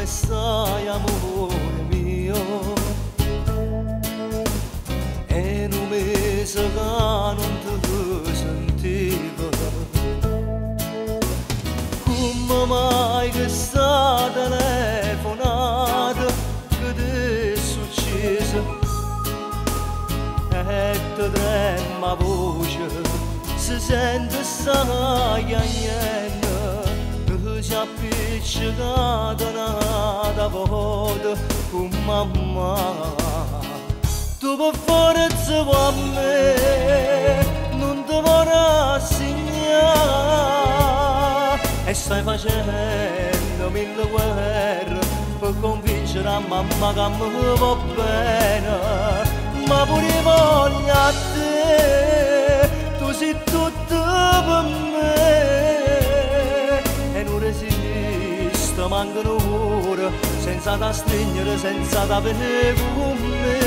come stai amore mio è un mese che non ti sentivo come mai che sta telefonata che ti è successo e ti trema voce si sente sta chiagnendo che si appiccicata una tu per forza a me non ti vorrà assegnare e stai facendo mille guerre per convincere a mamma che mi va bene. Ma pure voglio a te tu sei tutto per me. E non resisto manco un'ora senza da stringere senza da venire con me.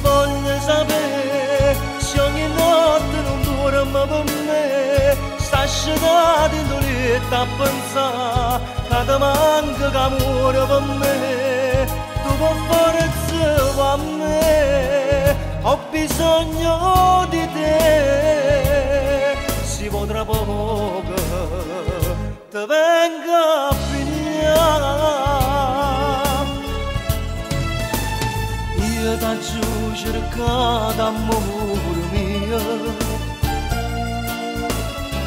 Voglio sapere se ogni notte non dormo per me. Sta scedato in doletta a pensare che ti manca l'amore per me. Tu per forza a me. Ho bisogno di te. Si potrà poco ti venga a io t'ho cercato amore mio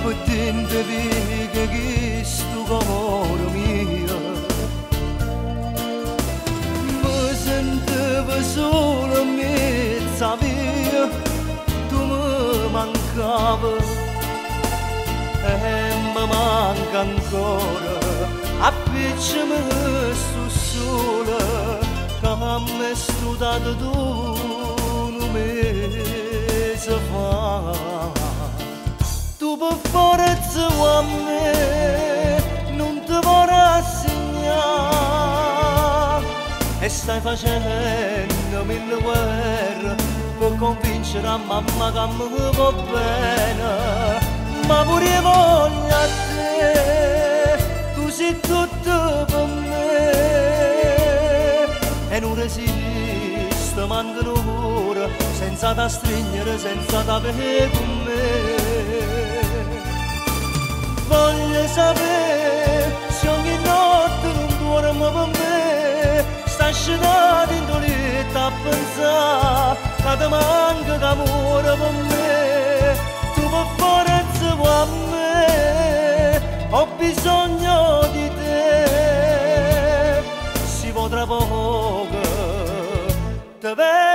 per te che questo cuore mio mi sentivo solo in mezza via tu mi mancavi e mi manca ancora appicciami su sole che a me studiato tu un mese fa. Tu per forza a me non ti vorrà assegnare e stai facendo mille guerre per convincere a mamma che mi va bene. Ma pure io voglio te senza da stringere, senza da vedere con me. Voglio sapere se ogni notte non dormo con me, sta scenando in doletta a pensare che ti manca d'amore con me, tu per forza con me, ho bisogno di te, si potrà poco, te vedo.